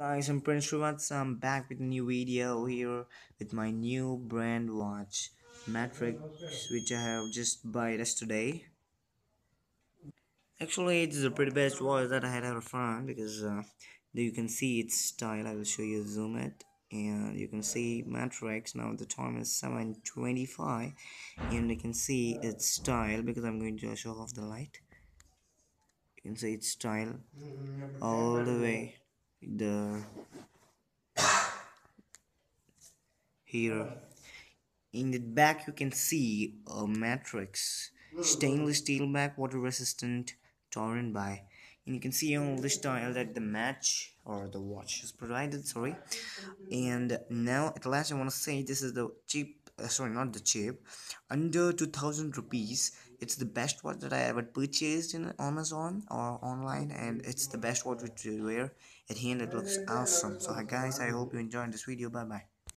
Guys, I'm Prince Shrivats. I'm back with a new video here with my new brand watch, Matrix, which I have just bought yesterday. Actually, it's the pretty best watch that I had ever found because uh, you can see its style. I will show you zoom it, and you can see Matrix. Now the time is 7:25, and you can see its style because I'm going to show off the light. You can see its style all the way the here. In the back you can see a matrix. Stainless steel back water resistant torn by. And you can see on the style that the match or the watch is provided sorry. And now at last i want to say this is the cheap uh, sorry not the cheap under 2000 rupees it's the best watch that i ever purchased in amazon or online and it's the best watch to wear at hand it looks awesome. So guys i hope you enjoyed this video. Bye bye